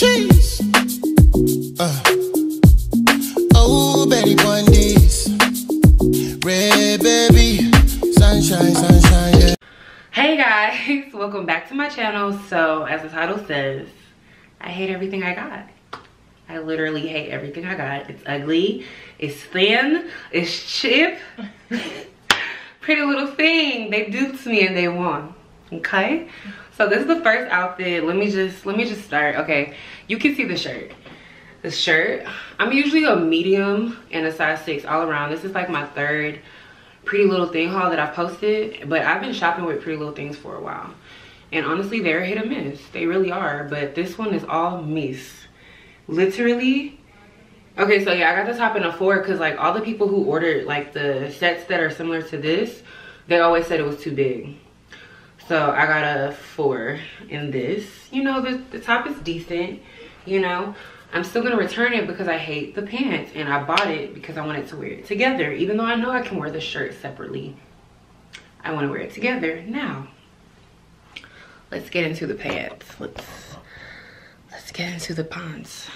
Uh. Oh. Hey guys, welcome back to my channel. So, as the title says, I hate everything I got. I literally hate everything I got. It's ugly, it's thin, it's cheap. Pretty little thing. They duped me and they won. Okay? So this is the first outfit. Let me just let me just start. Okay. You can see the shirt. The shirt. I'm usually a medium and a size six all around. This is like my third Pretty Little Thing haul that I've posted. But I've been shopping with Pretty Little Things for a while. And honestly, they're hit or miss. They really are. But this one is all miss. Literally. Okay, so yeah, I got the top in a four because like all the people who ordered like the sets that are similar to this, they always said it was too big. So I got a four in this. You know, the, the top is decent, you know. I'm still gonna return it because I hate the pants and I bought it because I wanted to wear it together. Even though I know I can wear the shirt separately, I wanna wear it together now. Let's get into the pants. Let's, let's get into the pants.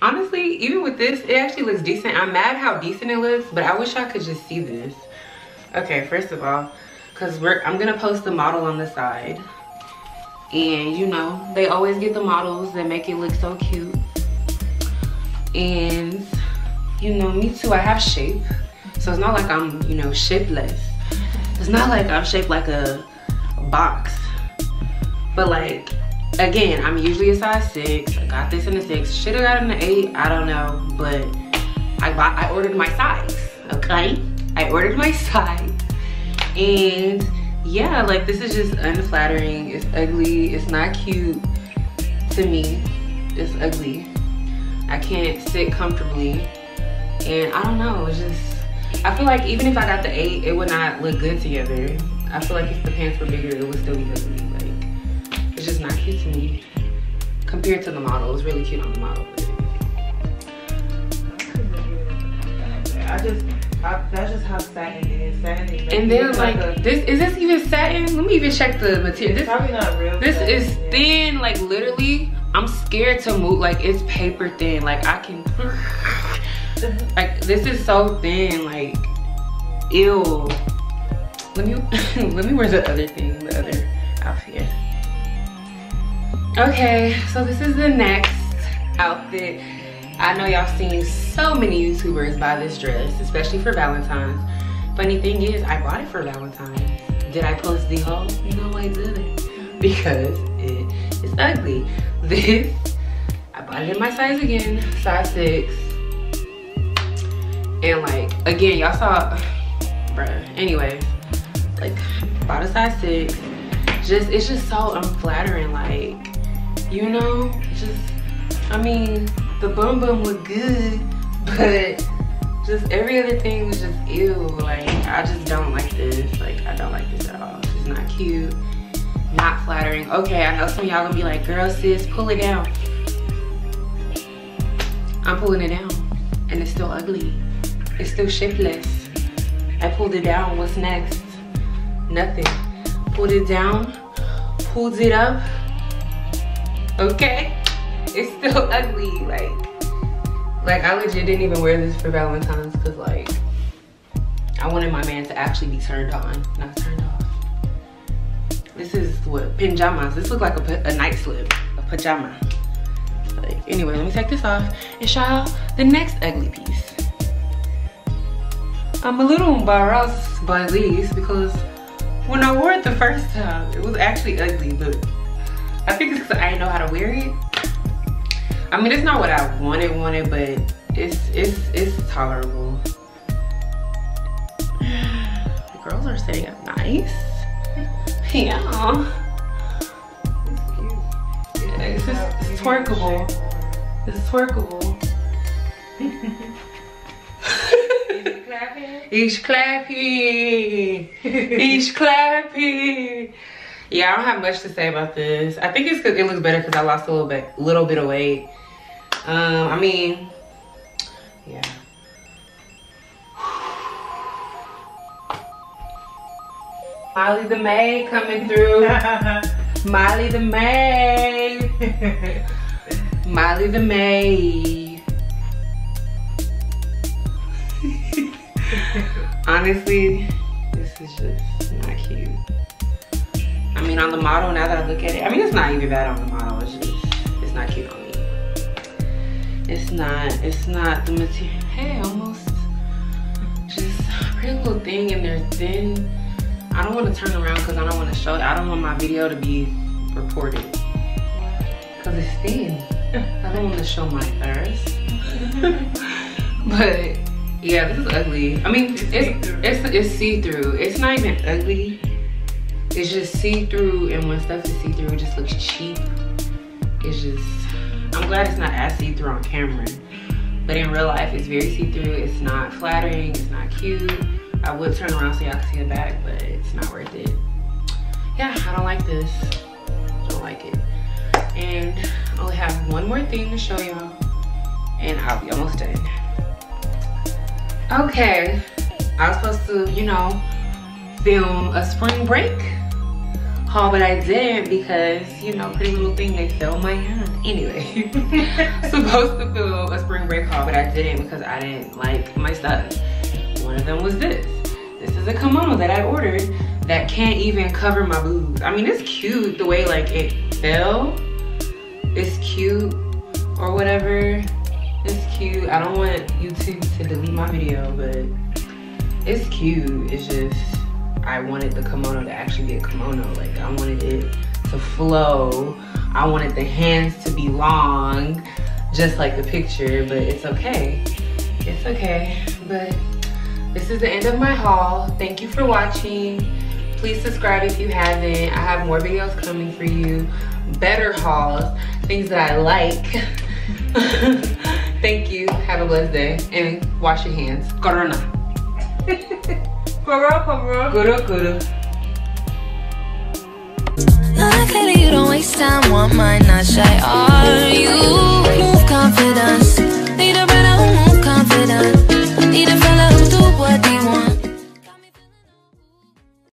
Honestly, even with this, it actually looks decent. I'm mad how decent it looks, but I wish I could just see this. Okay, first of all, because we're I'm gonna post the model on the side. And you know they always get the models that make it look so cute. And you know me too I have shape. So it's not like I'm you know shapeless. It's not like I'm shaped like a box. But like again I'm usually a size six. I got this in a six. Should have got an eight. I don't know. But I bought I ordered my size okay? I ordered my size and yeah like this is just unflattering. It's ugly. It's not cute to me. It's ugly. I can't sit comfortably. And i don't know. It's just i feel like even if i got the eight it would not look good together. I feel like if the pants were bigger it would still be ugly. Like it's just not cute to me compared to the model. It's really cute on the model I, that's just how satin is. Satin is and then like this is this even satin let me even check the material this probably not real. this satin, is yeah. thin like literally i'm scared to move like it's paper thin like i can like this is so thin like ew let me let me wear the other thing the other outfit okay so this is the next outfit I know y'all seen so many YouTubers buy this dress, especially for Valentine's. Funny thing is, I bought it for Valentine's. Did I post the haul? No, I didn't. Because it is ugly. This, I bought it in my size again, size six. And like, again, y'all saw, bruh, anyway, like, bought a size six. Just, it's just so unflattering, like, you know, just, I mean, the bum bum looked good, but just every other thing was just ew. Like, I just don't like this. Like, I don't like this at all. It's not cute, not flattering. Okay, I know some y'all gonna be like, girl, sis, pull it down. I'm pulling it down, and it's still ugly. It's still shapeless. I pulled it down, what's next? Nothing. Pulled it down, pulled it up. Okay? It's still ugly like like i legit didn't even wear this for valentine's because like i wanted my man to actually be turned on not turned off. This is what pajamas. This looks like a, a night slip a pajama. Like anyway let me take this off and show y'all the next ugly piece. I'm a little embarrassed by these because when i wore it the first time it was actually ugly but i think it's because i didn't know how to wear it I mean, it's not what I wanted, wanted, but it's it's it's tolerable. The girls are sitting up nice. Yeah. yeah it's just it's twerkable. It's twerkable. He's clappy. He's clappy. Yeah, I don't have much to say about this. I think it's cause it looks better because I lost a little bit, little bit of weight. Um, I mean, yeah. Molly the maid coming through. Molly the maid. Molly the Maid. Honestly, this is just not cute. I mean, on the model, now that I look at it, I mean, it's not even bad on the model. It's just, it's not cute. It's not, it's not the material. Hey, almost just pretty little thing and they're thin. I don't want to turn around because I don't want to show it. I don't want my video to be reported because it's thin. I don't want to show my thirst. but yeah, this is ugly. I mean, it's it's it's see-through. It's not even ugly. It's just see-through, and when stuff is see-through, it just looks cheap. It's just. I'm glad it's not as see-through on camera, but in real life, it's very see-through. It's not flattering. It's not cute. I would turn around so y'all can see the back, but it's not worth it. Yeah, I don't like this. Don't like it. And I only have one more thing to show y'all, and I'll be almost done. Okay, I was supposed to, you know, film a spring break haul, but I didn't because, you know, pretty little thing, they fell my hand. Anyway, supposed to film a spring break haul, but I didn't because I didn't like my stuff. One of them was this. This is a kimono that I ordered that can't even cover my boobs. I mean, it's cute the way like it fell. It's cute or whatever. It's cute. I don't want YouTube to delete my video, but it's cute. It's just, I wanted the kimono to actually be a kimono. Like I wanted it to flow. I wanted the hands to be long, just like the picture, but it's okay. It's okay, but this is the end of my haul. Thank you for watching. Please subscribe if you haven't. I have more videos coming for you. Better hauls, things that I like. Thank you. Have a blessed day and wash your hands. Corona. Corona, corona. Guru guru. Not clearly you don't waste time, want mine, not shy, are you?